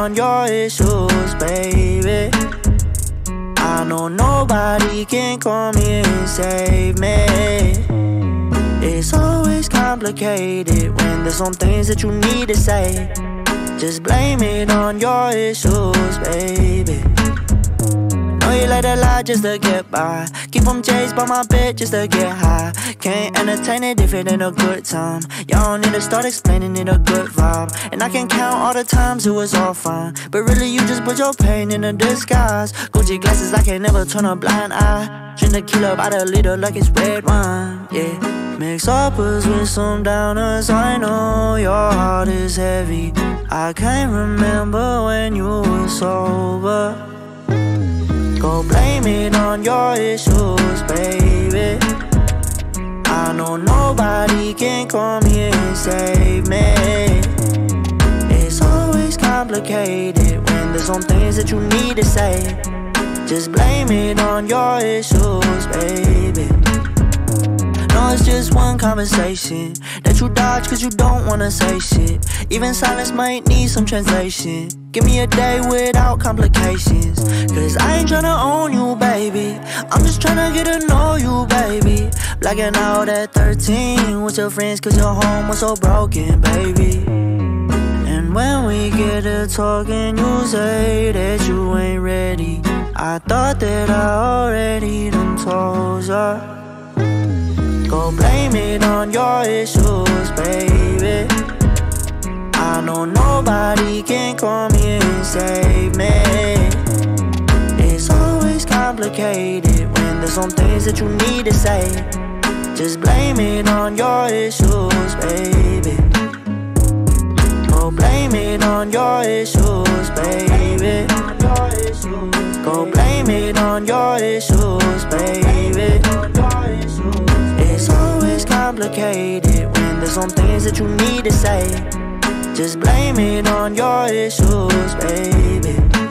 on your issues, baby. I know nobody can come here and save me. It's always complicated when there's some things that you need to say. Just blame it on your issues, baby. You let a lie just to get by. Keep them chased by my bed just to get high. Can't entertain it if it ain't a good time. Y'all need to start explaining it a good vibe. And I can count all the times it was all fine. But really, you just put your pain in a disguise. Gucci glasses, I can never turn a blind eye. Drink tequila by the liter like it's red wine. Yeah. Mix uppers with some downers. I know your heart is heavy. I can't remember when you were sober. Go blame it on your issues, baby. I know nobody can come here and save me. It's always complicated when there's some things that you need to say. Just blame it on your issues, baby. No, it's just one conversation that you dodge cause you don't wanna say shit. Even silence might need some translation. Give me a day without complications. Cause I ain't tryna own you, baby. I'm just tryna get to know you, baby. Blacking out at 13 with your friends cause your home was so broken, baby. And when we get to talking, you say that you ain't ready. I thought that I already done told ya. Go blame it on your issues, baby. I know nobody can come save me. It's always complicated when there's some things that you need to say. Just blame it on your issues, baby. Go blame it on your issues, baby. Go blame it on your issues, baby. It's always complicated when there's some things that you need to say. Just blame it on your issues, baby.